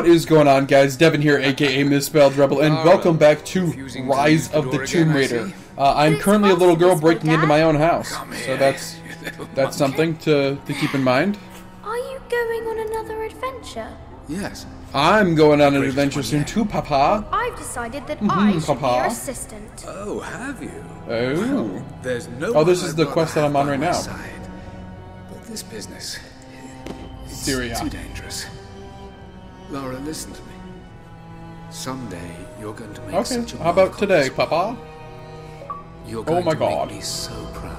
What is going on, guys? Devin here, aka Misspelled Rebel, and welcome back to Rise of the Tomb Raider. Uh, I'm currently a little girl breaking into my own house, so that's that's something to, to keep in mind. Are you going on another adventure? Yes. I'm going on an adventure soon too, Papa. I've decided that Mhm, I should be your assistant. Oh, have you? Oh. There's no Oh, this is the quest that I'm on right now. But this business, it's too dangerous. Laura, listen to me. Someday you're going to make Okay, such a how about mark on today, this world. Papa? You're Oh going my to God. make me so proud.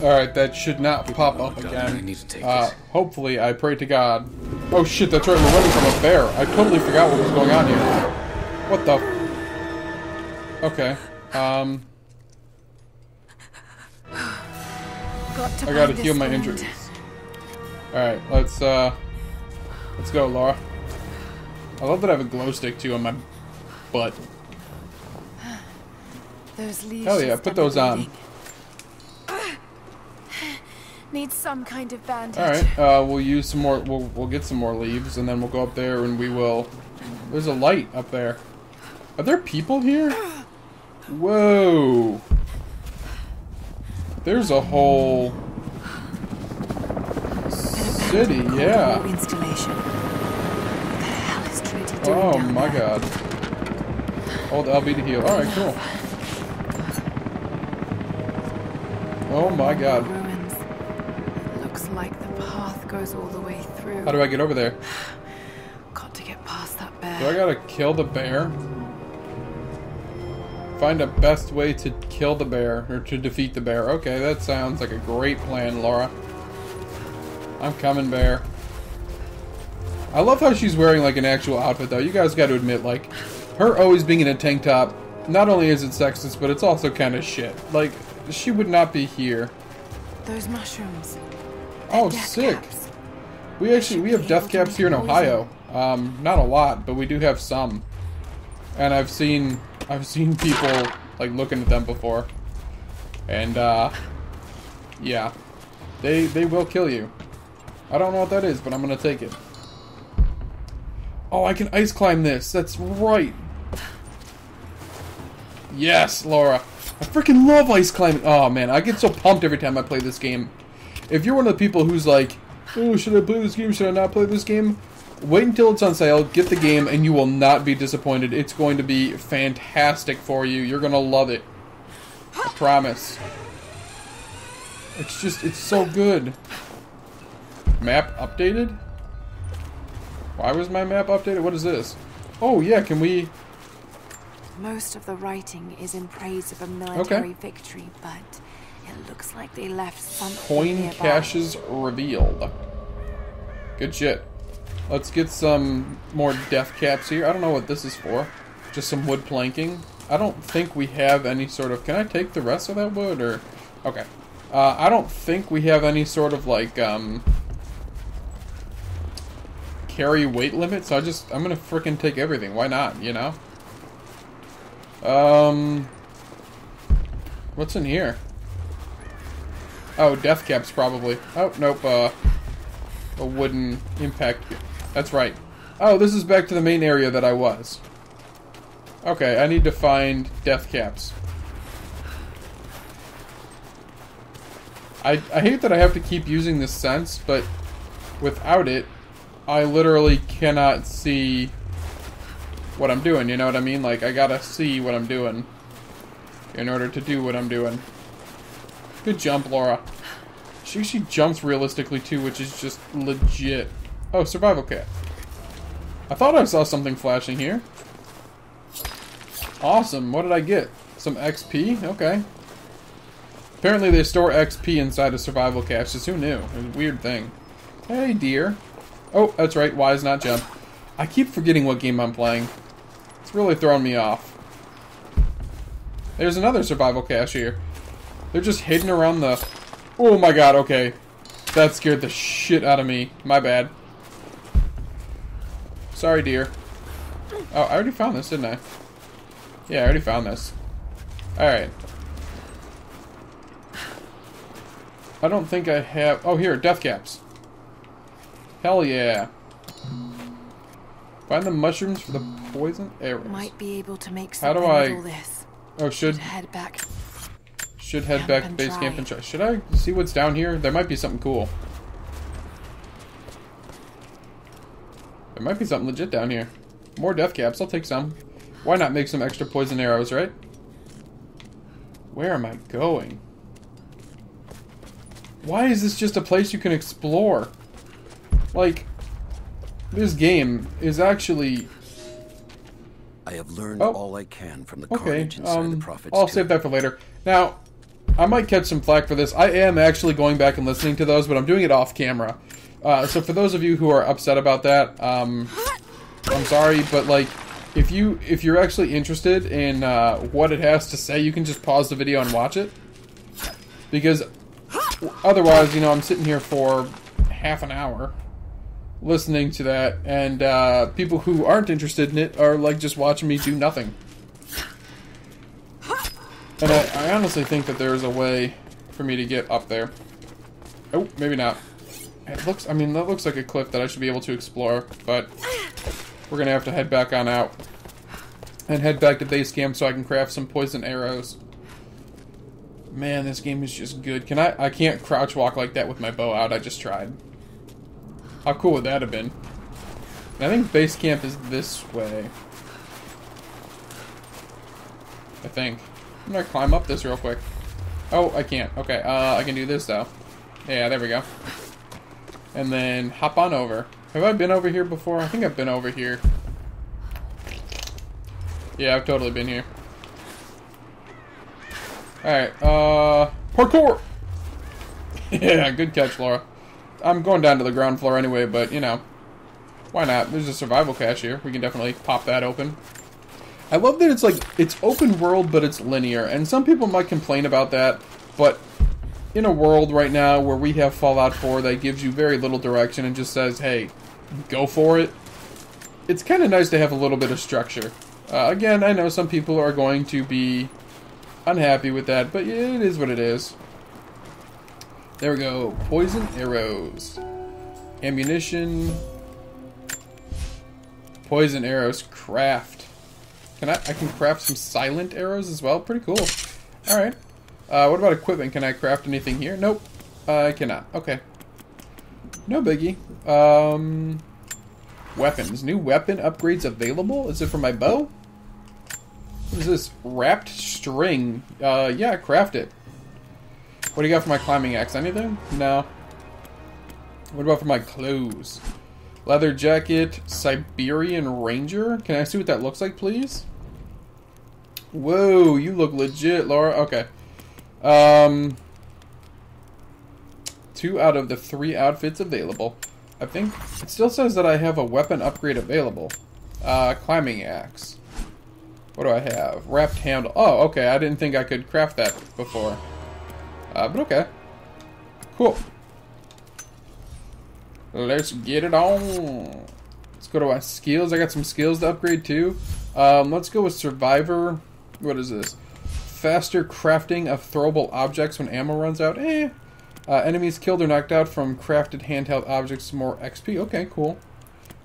Alright, that should not Give pop up one, darling, I again. need to take Uh, this. hopefully, I pray to God. Oh shit, that's right, we're running from a bear. I totally forgot what was going on here. What the? Okay, um, Got to I gotta heal my wound. injuries. Alright, let's, uh, let's go, Laura. I love that I have a glow stick too on my butt. Those leaves Hell yeah, put those on. Need some kind of bandage. Alright, uh, we'll use some more, we'll, we'll get some more leaves, and then we'll go up there and we will... There's a light up there. Are there people here? Whoa! There's a whole... City, yeah. Installation. What the hell is Trinity doing Oh down my there? god. Hold LB to heal. Alright, cool. Oh my god. Ruins. Looks like the path goes all the way through. How do I get over there? Got to get past that bear. Do I gotta kill the bear? Find a best way to kill the bear, or to defeat the bear. Okay, that sounds like a great plan, Laura. I'm coming, bear. I love how she's wearing like an actual outfit, though. You guys gotta admit, like, her always being in a tank top, not only is it sexist, but it's also kind of shit. Like, she would not be here. Those mushrooms. Oh, sick. caps. We actually we have death caps here in Ohio. Um, not a lot, but we do have some. And I've seen I've seen people like looking at them before. And uh yeah. They they will kill you. I don't know what that is, but I'm gonna take it. Oh, I can ice climb this. That's right. Yes, Laura. I freaking love ice climbing. Oh man, I get so pumped every time I play this game. If you're one of the people who's like, oh, should I play this game? Should I not play this game? Wait until it's on sale, get the game, and you will not be disappointed. It's going to be fantastic for you. You're going to love it. I promise. It's just, it's so good. Map updated? Why was my map updated? What is this? Oh, yeah, can we... Most of the writing is in praise of a military victory, but it looks like they left something Coin nearby. caches revealed. Good shit. Let's get some more death caps here. I don't know what this is for. Just some wood planking. I don't think we have any sort of... Can I take the rest of that wood, or... Okay. Uh, I don't think we have any sort of, like, um... Carry weight limit, so I just... I'm gonna frickin' take everything. Why not, you know? Um... What's in here? Oh, death caps probably. Oh, nope, uh, a wooden impact. That's right. Oh, this is back to the main area that I was. Okay, I need to find death caps. I, I hate that I have to keep using this sense, but without it, I literally cannot see what I'm doing, you know what I mean? Like, I gotta see what I'm doing in order to do what I'm doing. Good jump, Laura. She she jumps realistically too, which is just legit. Oh, survival kit. I thought I saw something flashing here. Awesome. What did I get? Some XP? Okay. Apparently they store XP inside of survival caches. Who knew? It was a weird thing. Hey, dear. Oh, that's right. Why is not jump? I keep forgetting what game I'm playing. It's really throwing me off. There's another survival cache here. They're just hidden around the... Oh my god, okay. That scared the shit out of me. My bad. Sorry, dear. Oh, I already found this, didn't I? Yeah, I already found this. Alright. I don't think I have... Oh, here, death caps. Hell yeah. Find the mushrooms for the poison arrows. Might be able to make How do I-. Oh, should Head back. should head back to base camp and try. Should I see what's down here? There might be something cool. There might be something legit down here. More death caps. I'll take some. Why not make some extra poison arrows, right? Where am I going? Why is this just a place you can explore? Like, this game is actually I have learned Oh. all I can from the Okay, carnage inside the um, prophet's I'll save that for later. Now, I might catch some flack for this. I am actually going back and listening to those, but I'm doing it off camera. Uh, so for those of you who are upset about that, um, I'm sorry, but like, if you if you're actually interested in uh, what it has to say, you can just pause the video and watch it. Because otherwise, you know, I'm sitting here for half an hour listening to that, and uh, people who aren't interested in it are like just watching me do nothing. And I, I honestly think that there is a way for me to get up there. Oh, maybe not. It looks, I mean, that looks like a cliff that I should be able to explore, but we're gonna have to head back on out. And head back to base camp so I can craft some poison arrows. Man, this game is just good. Can I, I can't crouch walk like that with my bow out, I just tried. How cool would that have been? I think base camp is this way. I think. I'm gonna climb up this real quick. Oh, I can't. Okay, uh, I can do this though. Yeah, there we go. And then hop on over. Have I been over here before? I think I've been over here. Yeah, I've totally been here. Alright, uh, parkour! yeah, good catch, Laura. I'm going down to the ground floor anyway, but, you know, why not? There's a survival cache here. We can definitely pop that open. I love that it's like, it's open world, but it's linear. And some people might complain about that, but in a world right now where we have Fallout 4 that gives you very little direction and just says, hey, go for it, it's kind of nice to have a little bit of structure. Uh, again, I know some people are going to be unhappy with that, but it is what it is. There we go. Poison arrows. Ammunition. Poison arrows. Craft. Can I? I can craft some silent arrows as well. Pretty cool. All right. Uh, what about equipment? Can I craft anything here? Nope. Uh, I cannot. Okay. No biggie. Um, weapons. New weapon upgrades available. Is it for my bow? What is this? Wrapped string. Uh, yeah, craft it. What do you got for my climbing axe? Anything? No. What about for my clothes? Leather jacket, Siberian Ranger. Can I see what that looks like, please? Whoa, you look legit, Laura. Okay. Um, two out of the three outfits available. I think it still says that I have a weapon upgrade available. Uh, climbing axe. What do I have? Wrapped handle. Oh, okay. I didn't think I could craft that before. Uh, but okay. Cool. Let's get it on. Let's go to my skills. I got some skills to upgrade too. Um, let's go with Survivor. What is this? Faster crafting of throwable objects when ammo runs out. Eh. Uh, enemies killed or knocked out from crafted handheld objects. More XP. Okay, cool.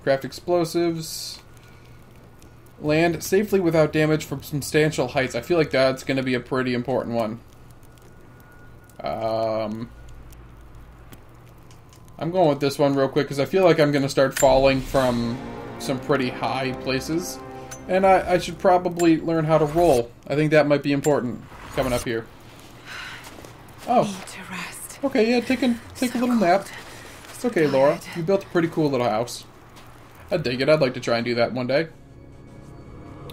Craft explosives. Land safely without damage from substantial heights. I feel like that's going to be a pretty important one. Um, I'm going with this one real quick because I feel like I'm going to start falling from some pretty high places. And I, I should probably learn how to roll. I think that might be important coming up here. Oh, to rest. okay, yeah, take a, take a little nap. It's okay, Laura. You built a pretty cool little house. I dig it. I'd like to try and do that one day.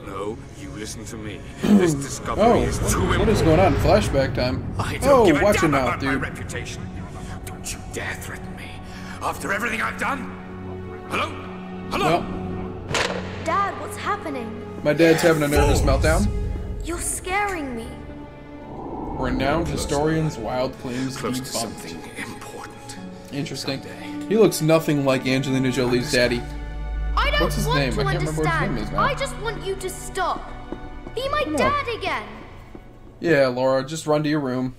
No, you listen to me. Hmm. This discovery Oh, is too what is going on? Flashback time. I don't Oh, give a watch damn your mouth, my dude. reputation. Don't you dare threaten me. After everything I've done. Hello? Hello? Well, Dad, what's happening? my dad's having a nervous meltdown. You're scaring me. Renowned historian's wild claims Close to something important. Interesting. Someday. He looks nothing like Angelina Jolie's daddy. I don't What's his want name? to I can't remember his understand. name is now. I just want you to stop. Be my Come on. dad again. Yeah, Laura, just run to your room.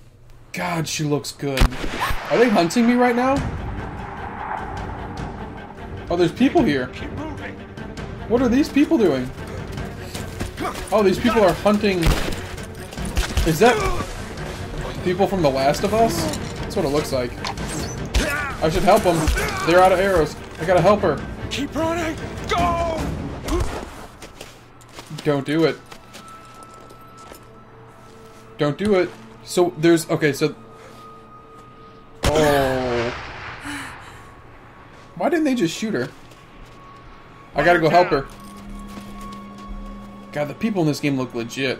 God, she looks good. Are they hunting me right now? Oh, there's people here. What are these people doing? Oh, these people are hunting... Is that... People from The Last of Us? That's what it looks like. I should help them. They're out of arrows. I gotta help her. Keep running! Go! Don't do it. Don't do it. So there's okay. So oh, why didn't they just shoot her? I gotta go help her. God, the people in this game look legit.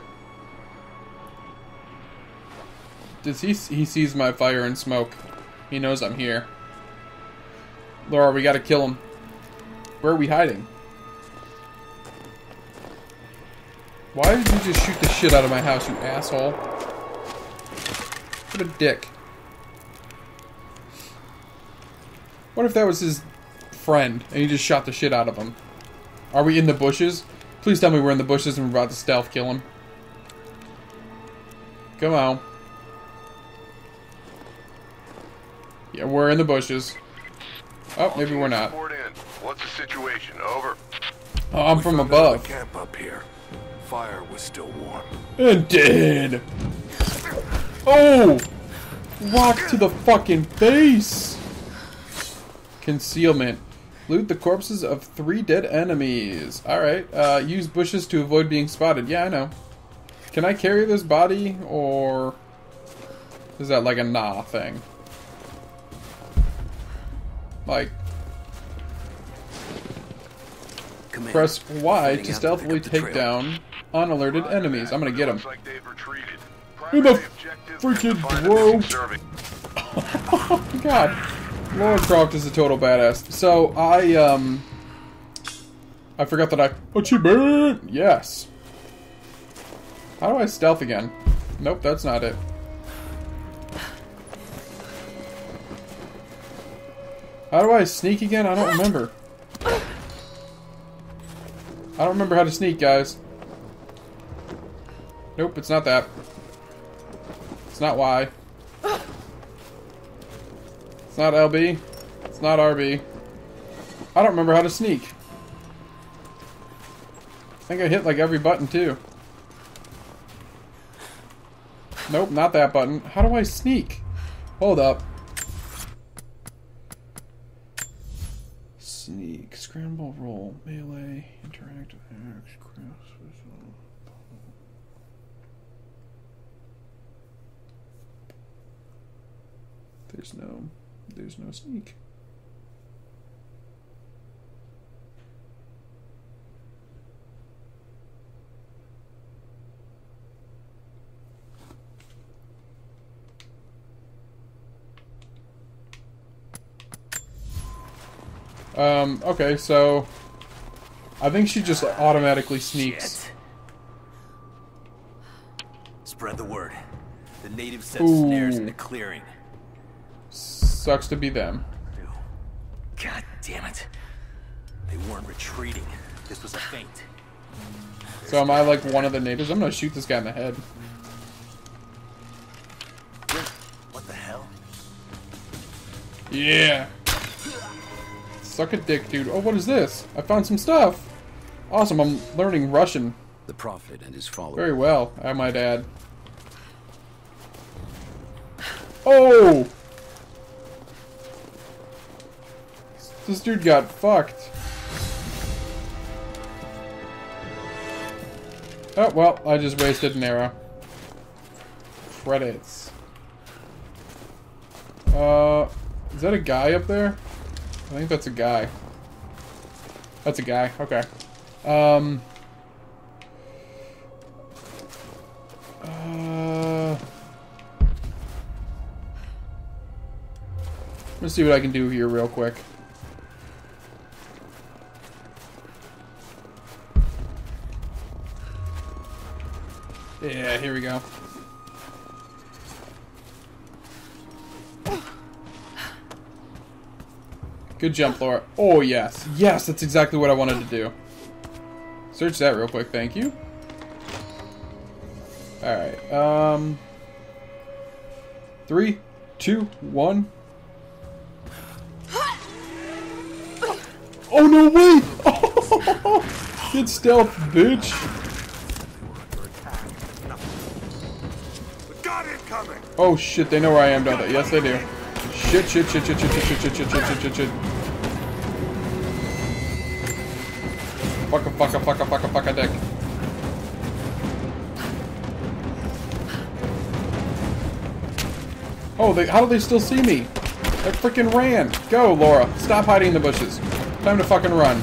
Does he? He sees my fire and smoke. He knows I'm here. Laura, we gotta kill him. Where are we hiding? Why did you just shoot the shit out of my house, you asshole? What a dick. What if that was his friend, and he just shot the shit out of him? Are we in the bushes? Please tell me we're in the bushes and we're about to stealth kill him. Come on. Yeah, we're in the bushes. Oh, maybe we're not. What's the situation? Over. Oh, I'm from above. camp up here. Fire was still warm. And dead. Oh! Rock to the fucking face! Concealment. Loot the corpses of three dead enemies. Alright, uh, use bushes to avoid being spotted. Yeah, I know. Can I carry this body, or... Is that like a nah thing? Like, Command. press Y to stealthily pick up the take down unalerted enemies. I'm gonna get them. Looks like they've retreated. Who the freaking to bro? missing. God, Lord Croft is a total badass. So I um, I forgot that I achievement. Yes. How do I stealth again? Nope, that's not it. How do I sneak again? I don't remember. I don't remember how to sneak, guys. Nope, it's not that. It's not Y. It's not LB. It's not RB. I don't remember how to sneak. I think I hit like every button too. Nope, not that button. How do I sneak? Hold up. Sneak, scramble, roll, melee, interact, X, cross, There's no, there's no sneak. Um, okay, so I think she just automatically sneaks. Shit. Spread the word. The natives set Ooh. snares in the clearing. Sucks to be them. God damn it. They weren't retreating. This was a feint. So am I like one of the neighbors? I'm gonna shoot this guy in the head. What the hell? Yeah. Suck a dick, dude. Oh, what is this? I found some stuff. Awesome, I'm learning Russian The prophet and his followers. very well, I might add. Oh! This dude got fucked. Oh, well, I just wasted an arrow. Credits. Uh, is that a guy up there? I think that's a guy. That's a guy, okay. Um... Uh... Let's see what I can do here real quick. Yeah, here we go. Good jump, Laura. Oh, yes. Yes, that's exactly what I wanted to do. Search that real quick, thank you. Alright, um... Three, two, one. Oh, no, wait! Get stealth, bitch. Oh shit, they know where I am, don't they? Yes, they do. Shit, shit, shit, shit, shit, shit, shit, shit, shit, shit, shit, shit, shit. Fuck a fuck a fuck a fuck a fuck a dick. Oh, they, how do they still see me? They freaking ran. Go, Laura. Stop hiding in the bushes. Time to fucking run.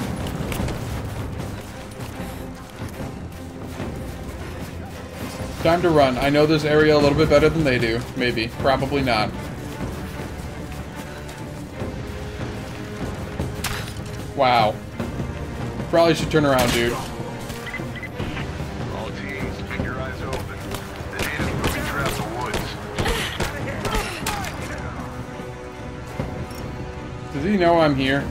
Time to run. I know this area a little bit better than they do. Maybe. Probably not. Wow. Probably should turn around, dude. All teams, keep your eyes open. The natives booby trap the woods. Does he know I'm here?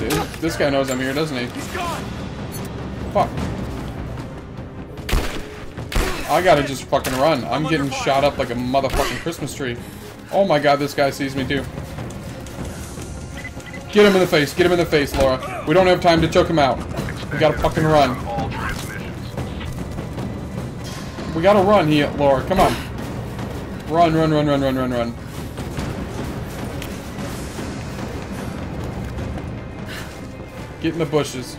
Dude, this guy knows I'm here, doesn't he? He's gone! Fuck. I gotta just fucking run. I'm getting shot up like a motherfucking Christmas tree. Oh my god, this guy sees me too. Get him in the face. Get him in the face, Laura. We don't have time to choke him out. We gotta fucking run. We gotta run here, Laura. Come on. Run, run, run, run, run, run, run. Get in the bushes.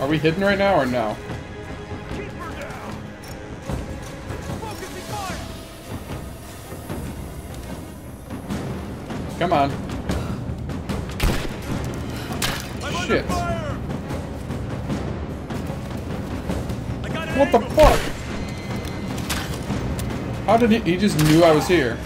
Are we hidden right now or no? Come on. Shit. What the fuck? How did he? He just knew I was here.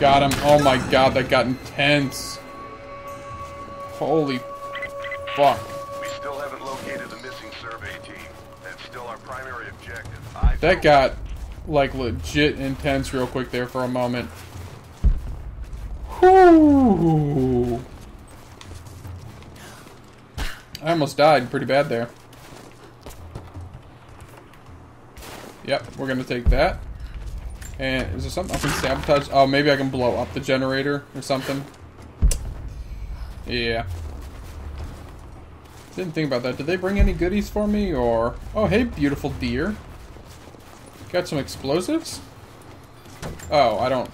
Got him. Oh my god, that got intense. Holy fuck. We still haven't located the missing survey team. That's still our primary objective. I That got, like, legit intense real quick there for a moment. Whew. I almost died pretty bad there. Yep, we're gonna take that. And is there something I can sabotage? Oh, maybe I can blow up the generator or something. Yeah. Didn't think about that. Did they bring any goodies for me or... Oh, hey, beautiful deer. Got some explosives? Oh, I don't...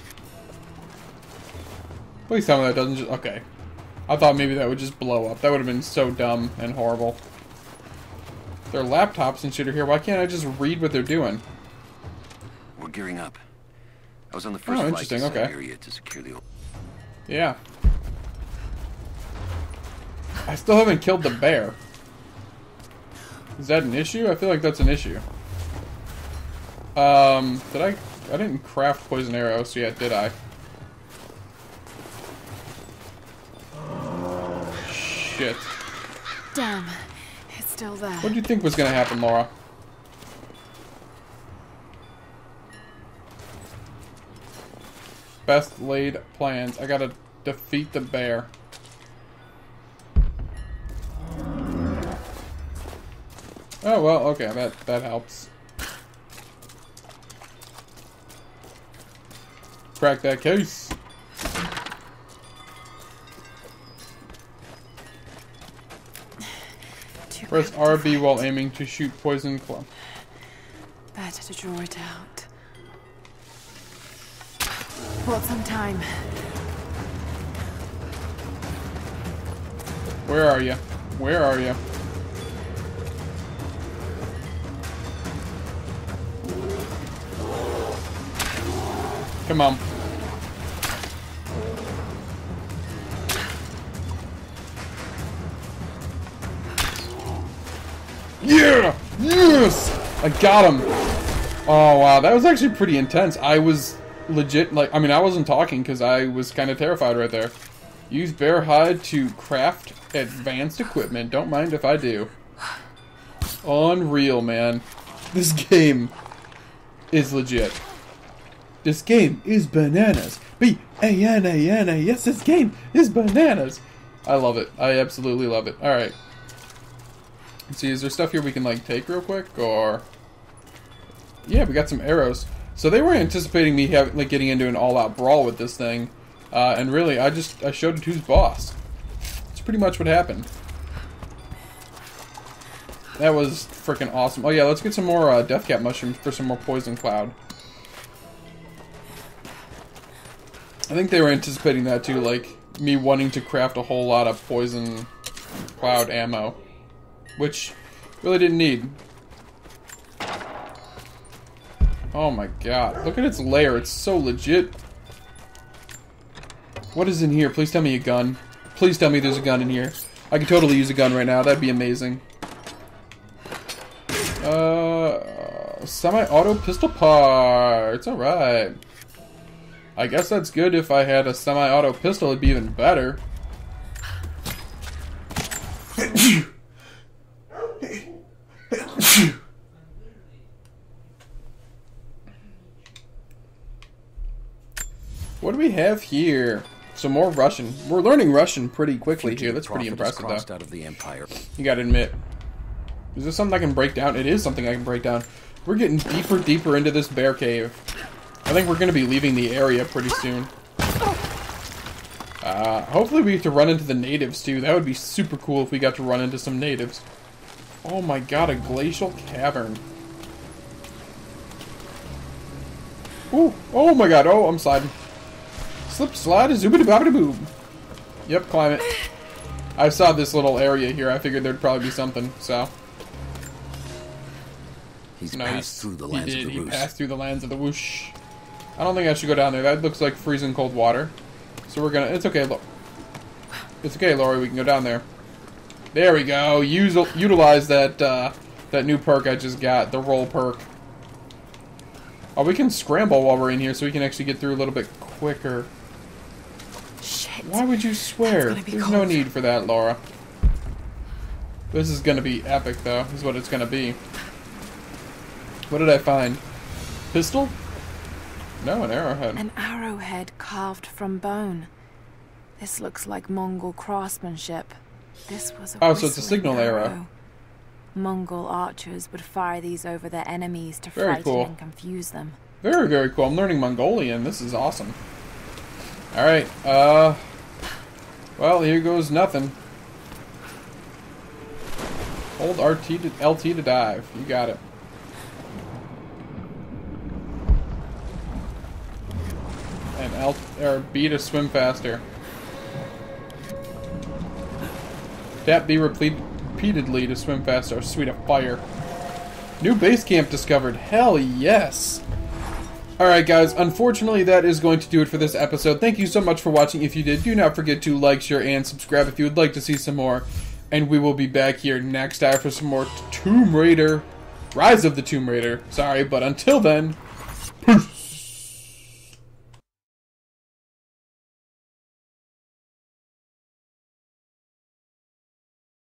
Please tell me that doesn't just... Okay. I thought maybe that would just blow up. That would have been so dumb and horrible. Their laptops and shit are here. Why can't I just read what they're doing? We're gearing up. I was on the first Oh, flight to interesting, that okay. area to secure the. Yeah. I still haven't killed the bear. Is that an issue? I feel like that's an issue. Um, did I... I didn't craft poison arrows yet, did I? Shit. Damn, it's still there. What do you think was gonna happen, Laura? Best laid plans. I gotta defeat the bear. Oh well, okay, that that helps. Crack that case. Press RB while aiming to shoot poison cloud. Better to draw it out. Bought some time. Where are you? Where are you? Come on. Yeah! Yes! I got him! Oh, wow. That was actually pretty intense. I was legit, like, I mean, I wasn't talking because I was kind of terrified right there. Use bear hide to craft advanced equipment. Don't mind if I do. Unreal, man. This game is legit. This game is bananas. B A N A N A. Yes, this game is bananas. I love it. I absolutely love it. All right. Let's see, is there stuff here we can like take real quick, or? Yeah, we got some arrows. So they were anticipating me having like getting into an all-out brawl with this thing, uh, and really, I just I showed it who's boss. That's pretty much what happened. That was freaking awesome. Oh yeah, let's get some more uh, mushrooms for some more poison cloud. I think they were anticipating that too, like me wanting to craft a whole lot of poison cloud ammo, which really didn't need. Oh my god, look at its lair, it's so legit. What is in here? Please tell me a gun. Please tell me there's a gun in here. I could totally use a gun right now, that'd be amazing. Uh, semi-auto pistol parts, alright. I guess that's good if I had a semi-auto pistol, it'd be even better. what do we have here? Some more Russian. We're learning Russian pretty quickly here. That's pretty impressive, though. out of the Empire. You gotta admit. Is this something I can break down? It is something I can break down. We're getting deeper, deeper into this bear cave. I think we're going to be leaving the area pretty soon. Uh, hopefully we get to run into the natives, too. That would be super cool if we got to run into some natives. Oh my god, a glacial cavern. Ooh, oh my god, oh, I'm sliding. Slip, slide, zoobity bobbity boom. Yep, climb it. I saw this little area here. I figured there'd probably be something, so. He's nice. passed through the lands he did. of the whoosh. He passed through the lands of the whoosh. I don't think I should go down there. That looks like freezing cold water. So we're gonna. It's okay. Look. It's okay, Lori. We can go down there. There we go. Use utilize that uh, that new perk I just got, the roll perk. Oh, we can scramble while we're in here, so we can actually get through a little bit quicker. Why would you swear? There's no need for that, Laura. This is gonna be epic, though. Is what it's gonna be. What did I find? Pistol? No, an arrowhead. An arrowhead carved from bone. This looks like Mongol craftsmanship. This was a Oh, so it's a signal arrow. Mongol archers would fire these over their enemies to Very frighten cool. and confuse them. Very, very cool. I'm learning Mongolian. This is awesome. Alright, uh... Well, here goes nothing. Hold RT to, LT to dive. You got it. And L or B to swim faster. Tap B repeatedly to swim faster. Sweet of fire. New base camp discovered. Hell yes. Alright guys, unfortunately that is going to do it for this episode. Thank you so much for watching. If you did, do not forget to like, share, and subscribe if you would like to see some more. And we will be back here next time for some more Tomb Raider. Rise of the Tomb Raider. Sorry, but until then,